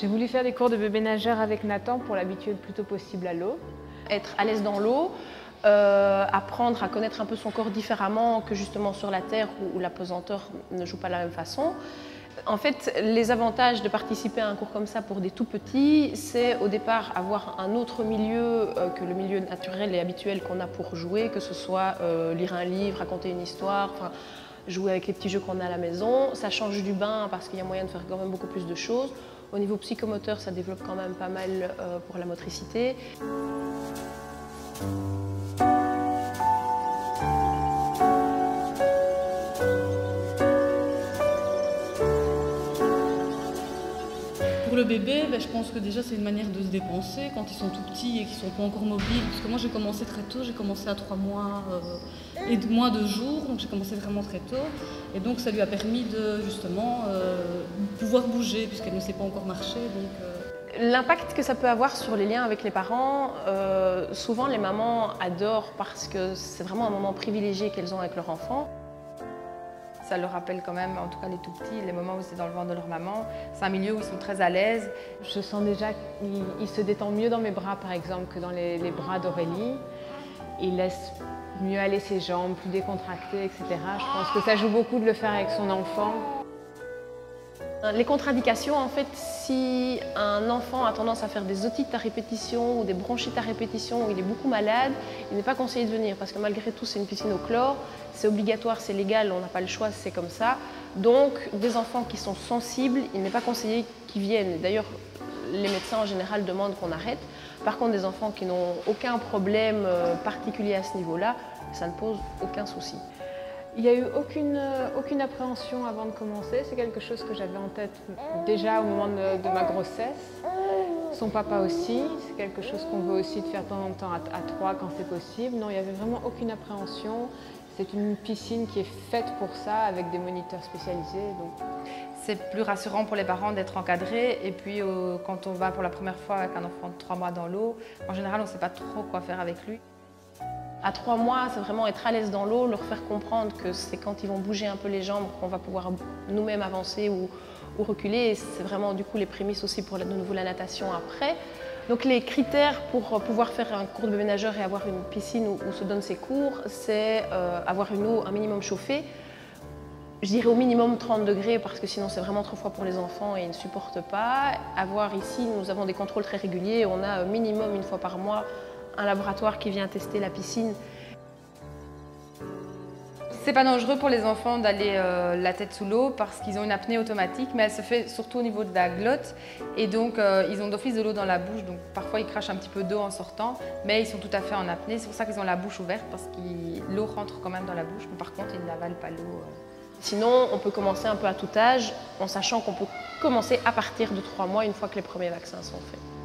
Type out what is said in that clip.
J'ai voulu faire des cours de bébé nageur avec Nathan pour l'habituer le plus tôt possible à l'eau. Être à l'aise dans l'eau, euh, apprendre à connaître un peu son corps différemment que justement sur la terre où, la pesanteur ne joue pas de la même façon. En fait, les avantages de participer à un cours comme ça pour des tout petits, c'est au départ avoir un autre milieu euh, que le milieu naturel et habituel qu'on a pour jouer, que ce soit euh, lire un livre, raconter une histoire, jouer avec les petits jeux qu'on a à la maison. Ça change du bain parce qu'il y a moyen de faire quand même beaucoup plus de choses. Au niveau psychomoteur, ça développe quand même pas mal euh, pour la motricité. Le bébé, ben, je pense que déjà c'est une manière de se dépenser quand ils sont tout petits et qu'ils sont pas encore mobiles. Parce que moi j'ai commencé très tôt, j'ai commencé à trois mois euh, et moins de jours, donc j'ai commencé vraiment très tôt. Et donc ça lui a permis de justement euh, pouvoir bouger puisqu'elle ne sait pas encore marcher. Euh. L'impact que ça peut avoir sur les liens avec les parents, souvent les mamans adorent parce que c'est vraiment un moment privilégié qu'elles ont avec leur enfant ça leur rappelle quand même, en tout cas les tout petits, les moments où c'est dans le ventre de leur maman. C'est un milieu où ils sont très à l'aise. Je sens déjà qu'il se détend mieux dans mes bras, par exemple, que dans les, les bras d'Aurélie. Il laisse mieux aller ses jambes, plus décontractées, etc. Je pense que ça joue beaucoup de le faire avec son enfant. Les contre-indications, en fait, si un enfant a tendance à faire des otites à répétition ou des bronchites à répétition, ou il est beaucoup malade, il n'est pas conseillé de venir parce que malgré tout, c'est une piscine au chlore, c'est obligatoire, c'est légal, on n'a pas le choix, c'est comme ça. Donc, des enfants qui sont sensibles, il n'est pas conseillé qu'ils viennent. D'ailleurs, les médecins en général demandent qu'on arrête. Par contre, des enfants qui n'ont aucun problème euh, particulier à ce niveau-là, ça ne pose aucun souci. Il n'y a eu aucune, euh, aucune appréhension avant de commencer. C'est quelque chose que j'avais en tête déjà au moment de, ma grossesse. Son papa aussi. C'est quelque chose qu'on veut aussi de faire de temps en temps à, à trois quand c'est possible. Non, il n'y avait vraiment aucune appréhension. C'est une piscine qui est faite pour ça avec des moniteurs spécialisés. Donc... C'est plus rassurant pour les parents d'être encadrés. Et puis euh, quand on va pour la première fois avec un enfant de trois mois dans l'eau, en général on ne sait pas trop quoi faire avec lui. À trois mois, c'est vraiment être à l'aise dans l'eau, leur faire comprendre que c'est quand ils vont bouger un peu les jambes qu'on va pouvoir nous-mêmes avancer ou, reculer. C'est vraiment du coup les prémices aussi pour de nouveau la natation après. Donc les critères pour pouvoir faire un cours de bébé nageur et avoir une piscine où, se donnent ces cours, c'est euh, avoir une eau un minimum chauffée. Je dirais au minimum 30 degrés parce que sinon c'est vraiment trop froid pour les enfants et ils ne supportent pas. Avoir ici, nous avons des contrôles très réguliers. On a minimum une fois par mois un laboratoire qui vient tester la piscine. C'est pas dangereux pour les enfants d'aller euh, la tête sous l'eau parce qu'ils ont une apnée automatique, mais elle se fait surtout au niveau de la glotte et donc euh, ils ont d'office de l'eau dans la bouche, donc parfois ils crachent un petit peu d'eau en sortant, mais ils sont tout à fait en apnée. C'est pour ça qu'ils ont la bouche ouverte parce que l'eau rentre quand même dans la bouche, mais par contre ils n'avalent pas l'eau. Euh. Sinon, on peut commencer un peu à tout âge, en sachant qu'on peut commencer à partir de trois mois une fois que les premiers vaccins sont faits.